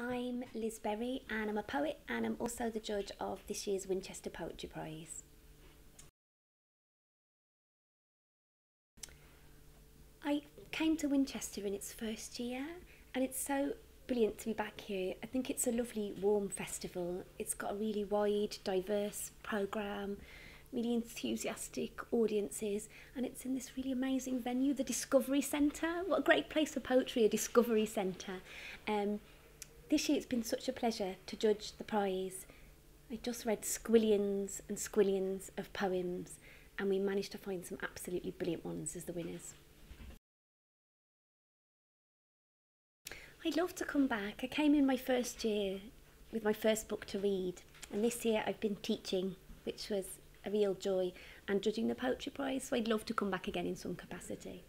I'm Liz Berry and I'm a poet and I'm also the judge of this year's Winchester Poetry Prize. I came to Winchester in its first year and it's so brilliant to be back here. I think it's a lovely warm festival. It's got a really wide, diverse programme, really enthusiastic audiences and it's in this really amazing venue, the Discovery Centre. What a great place for poetry, a Discovery Centre. Um, This year it's been such a pleasure to judge the prize. I just read squillions and squillions of poems and we managed to find some absolutely brilliant ones as the winners. I'd love to come back. I came in my first year with my first book to read and this year I've been teaching which was a real joy and judging the poetry prize so I'd love to come back again in some capacity.